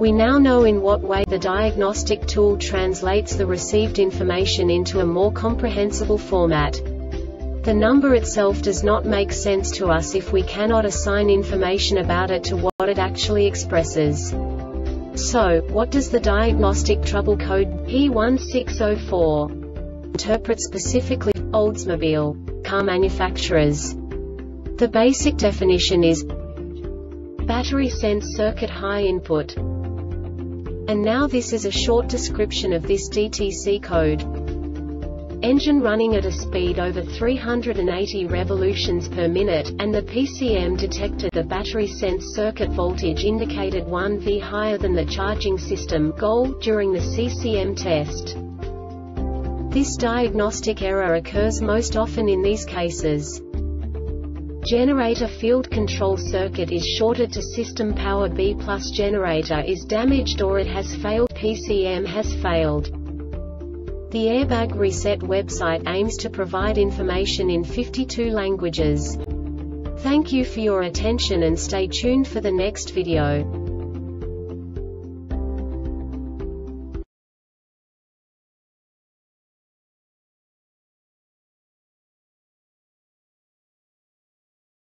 We now know in what way the diagnostic tool translates the received information into a more comprehensible format. The number itself does not make sense to us if we cannot assign information about it to what it actually expresses. So, what does the diagnostic trouble code P1604 interpret specifically Oldsmobile car manufacturers? The basic definition is battery sense circuit high input. And now this is a short description of this DTC code. Engine running at a speed over 380 revolutions per minute, and the PCM detected the battery sense circuit voltage indicated 1V higher than the charging system goal during the CCM test. This diagnostic error occurs most often in these cases. Generator field control circuit is shorted to system power B plus generator is damaged or it has failed PCM has failed. The Airbag Reset website aims to provide information in 52 languages. Thank you for your attention and stay tuned for the next video.